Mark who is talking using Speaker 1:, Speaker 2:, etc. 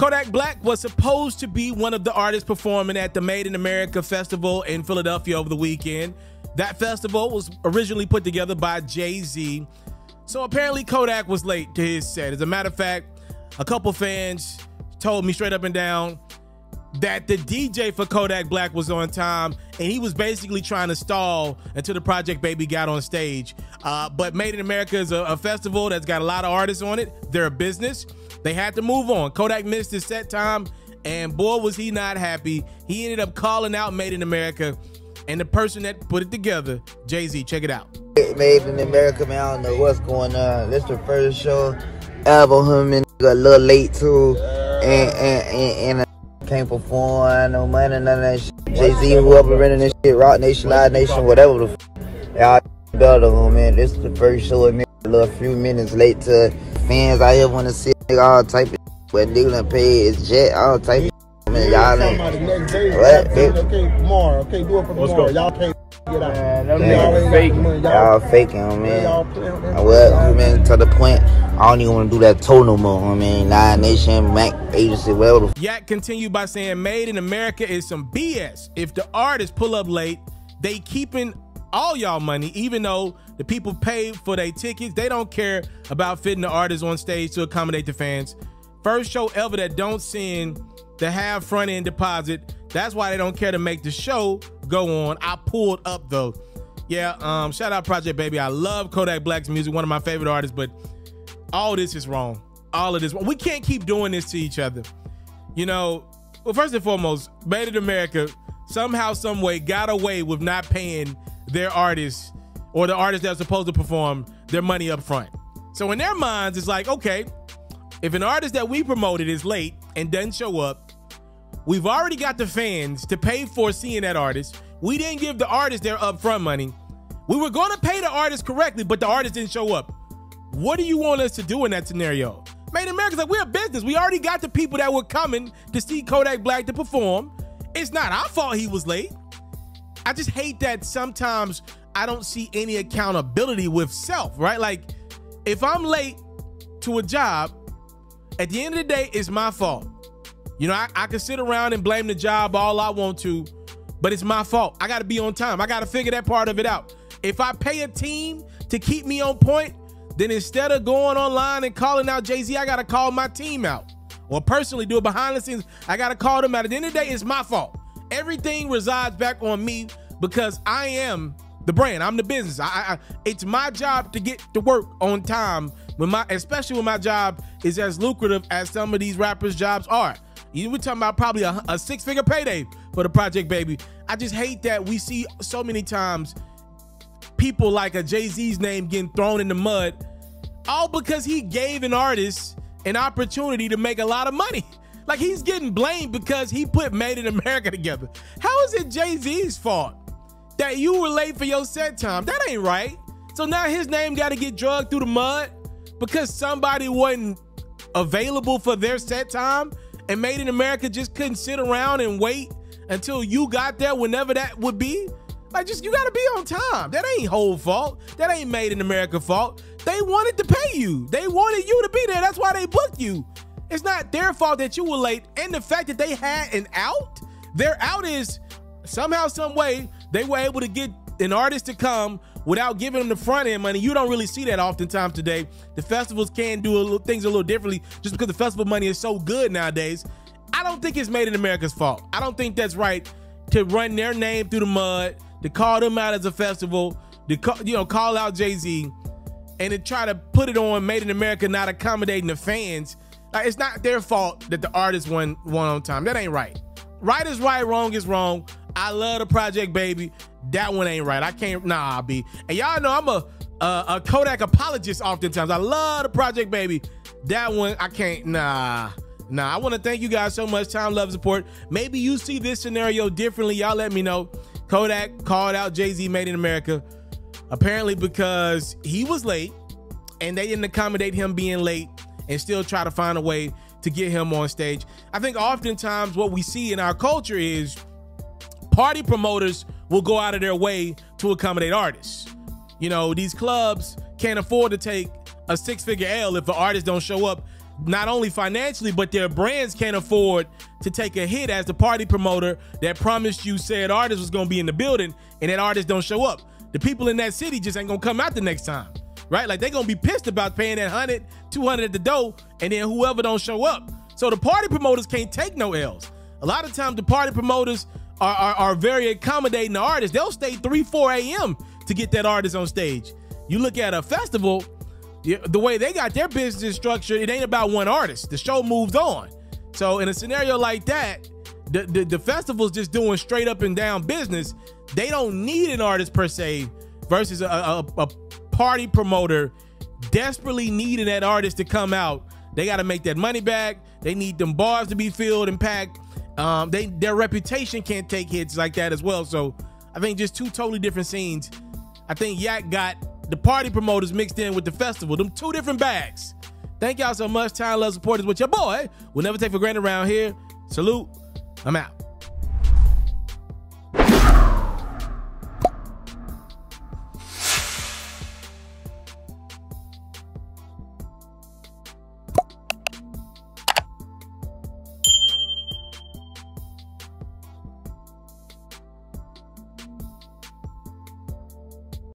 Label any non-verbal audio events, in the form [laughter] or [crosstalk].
Speaker 1: Kodak Black was supposed to be one of the artists performing at the Made in America Festival in Philadelphia over the weekend. That festival was originally put together by Jay Z. So apparently, Kodak was late to his set. As a matter of fact, a couple fans told me straight up and down that the DJ for Kodak Black was on time and he was basically trying to stall until the Project Baby got on stage. Uh, but Made in America is a, a, festival that's got a lot of artists on it. They're a business. They had to move on. Kodak missed his set time and boy, was he not happy. He ended up calling out Made in America and the person that put it together, Jay Z. Check it out.
Speaker 2: Made in America, man. I don't know what's going on. This the first show ever. Him and a little late too, and and and. and can't perform, no money, none of that shit. Jay Z, whoever running this shit, Roc Nation, Live Nation, whatever the f. Y'all better, oh, man. This is the first show, and a little few minutes late to fans out here want to see all type of But nigga done pay his jet, all type of man. Y'all ain't.
Speaker 3: What? Okay, tomorrow. Okay, do it for tomorrow. Y'all can't. Get out. Man, them
Speaker 2: niggas faking. Y'all faking, oh, man. I well, oh, man, to the point, I don't even want to do that toe no more. I mean, Live Nation, Mac Agency, whatever.
Speaker 1: Yak continued by saying, "Made in America is some BS. If the artists pull up late, they keeping all y'all money, even though the people pay for their tickets. They don't care about fitting the artists on stage to accommodate the fans. First show ever that don't send the half front end deposit. That's why they don't care to make the show go on. I pulled up though. Yeah, um, shout out Project Baby. I love Kodak Black's music, one of my favorite artists, but all this is wrong. All of this. We can't keep doing this to each other. You know, well, first and foremost, Made in America somehow, some way got away with not paying their artists or the artists that are supposed to perform their money up front. So in their minds, it's like, okay, if an artist that we promoted is late and doesn't show up, we've already got the fans to pay for seeing that artist. We didn't give the artist their upfront money. We were going to pay the artist correctly, but the artist didn't show up. What do you want us to do in that scenario? Made in America's like, we're a business. We already got the people that were coming to see Kodak Black to perform. It's not our fault he was late. I just hate that sometimes I don't see any accountability with self, right? Like, if I'm late to a job, at the end of the day, it's my fault. You know, I, I can sit around and blame the job all I want to, but it's my fault. I got to be on time. I got to figure that part of it out. If I pay a team to keep me on point, then instead of going online and calling out Jay Z, I got to call my team out. Or personally do it behind the scenes. I got to call them out. At the end of the day, it's my fault. Everything resides back on me because I am the brand. I'm the business. I, I, it's my job to get to work on time when my especially when my job is as lucrative as some of these rappers' jobs are. You were talking about probably a, a six-figure payday for the Project Baby. I just hate that we see so many times people like a Jay-Z's name getting thrown in the mud, all because he gave an artist an opportunity to make a lot of money. [laughs] Like he's getting blamed because he put Made in America together. How is it Jay-Z's fault that you were late for your set time? That ain't right. So now his name got to get drugged through the mud because somebody wasn't available for their set time and Made in America just couldn't sit around and wait until you got there whenever that would be. Like, just you gotta be on time. That ain't whole fault. That ain't Made in America fault. They wanted to pay you. They wanted you to be there. That's why they booked you. It's not their fault that you were late. And the fact that they had an out, their out is somehow, some way, they were able to get an artist to come without giving them the front end money. You don't really see that oftentimes today. The festivals can do a little, things a little differently just because the festival money is so good nowadays. I don't think it's made in America's fault. I don't think that's right to run their name through the mud, to call them out as a festival, to call, you know call out Jay Z, and to try to put it on Made in America not accommodating the fans. Like, it's not their fault that the artist won one on time. That ain't right. Right is right, wrong is wrong. I love the project, baby. That one ain't right. I can't. Nah, I'll be. And y'all know I'm a a, a Kodak apologist. Oftentimes, I love the project, baby. That one I can't. Nah. Nah, I want to thank you guys so much. Time, love, support. Maybe you see this scenario differently. Y'all let me know. Kodak called out Jay Z Made in America, apparently because he was late and they didn't accommodate him being late and still try to find a way to get him on stage. I think oftentimes what we see in our culture is party promoters will go out of their way to accommodate artists. You know, these clubs can't afford to take a six figure L if the artist don't show up. Not only financially, but their brands can't afford to take a hit as the party promoter that promised you said artist was gonna be in the building and that artist don't show up. The people in that city just ain't gonna come out the next time. Right? Like they're gonna be pissed about paying that 100, 200 at the door, and then whoever don't show up. So the party promoters can't take no L's. A lot of times the party promoters are, are, are very accommodating the artists. They'll stay 3, 4 a.m. to get that artist on stage. You look at a festival, the way they got their business structured, it ain't about one artist. The show moves on. So in a scenario like that, the, the, the festival's just doing straight up and down business. They don't need an artist per se versus a, a, a party promoter desperately needing that artist to come out. They got to make that money back. They need them bars to be filled and packed. Um, they their reputation can't take hits like that as well. So I think just two totally different scenes. I think Yak got the party promoters mixed in with the festival. Them two different bags. Thank y'all so much. Time, love, supporters with your boy. We'll never take for granted around here. Salute. I'm out.